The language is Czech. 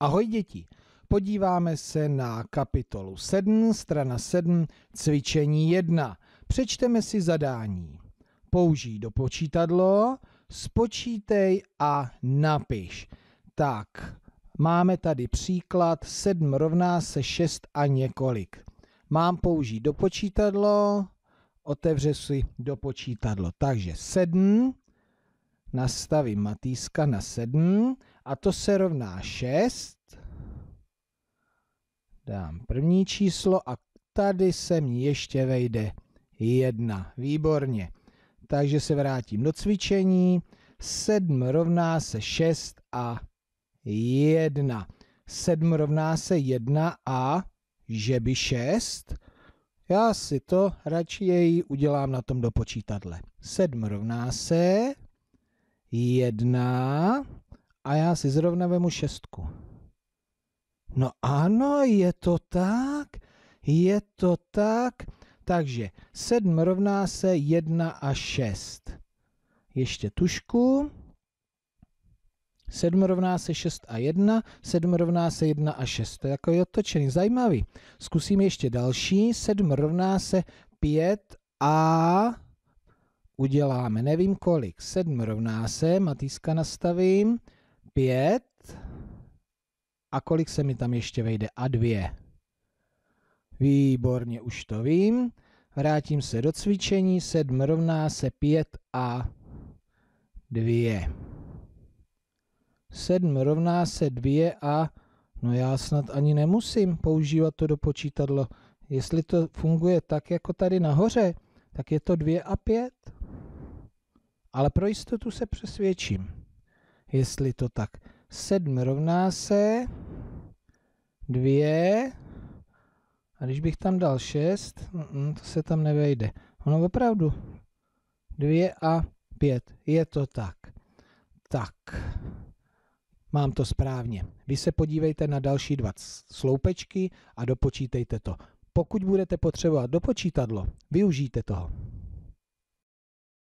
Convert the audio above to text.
Ahoj děti, podíváme se na kapitolu 7, strana 7, cvičení 1. Přečteme si zadání. Použij do počítadlo, spočítej a napiš. Tak, máme tady příklad 7 rovná se 6 a několik. Mám použít do počítadlo, otevře si do počítadlo. Takže 7, nastavím matýska na 7 a to se rovná 6. Dám první číslo a tady se mi ještě vejde 1. Výborně. Takže se vrátím do cvičení. 7 rovná se 6 a 1. 7 rovná se 1 a že by 6? Já si to radši udělám na tom do počítadle. 7 rovná se 1 a já si zrovna vemu šestku. No ano, je to tak, je to tak. Takže 7 rovná se 1 a 6. Ještě tušku. 7 rovná se 6 a 1, 7 rovná se 1 a 6. To je jako je otočený, zajímavý. Zkusím ještě další. 7 rovná se 5 a uděláme, nevím kolik. 7 rovná se, matýska nastavím, 5 a kolik se mi tam ještě vejde? A 2. Výborně, už to vím. Vrátím se do cvičení, 7 rovná se 5 a 2. 7 rovná se 2 a no já snad ani nemusím používat to do počítadlo. Jestli to funguje tak, jako tady nahoře, tak je to 2 a 5. Ale pro jistotu se přesvědčím, jestli to tak. 7 rovná se 2 a když bych tam dal 6, to se tam nevejde. Ono opravdu 2 a 5. Je to tak. Tak, mám to správně. Vy se podívejte na další dva sloupečky a dopočítejte to. Pokud budete potřebovat dopočítadlo, využijte toho.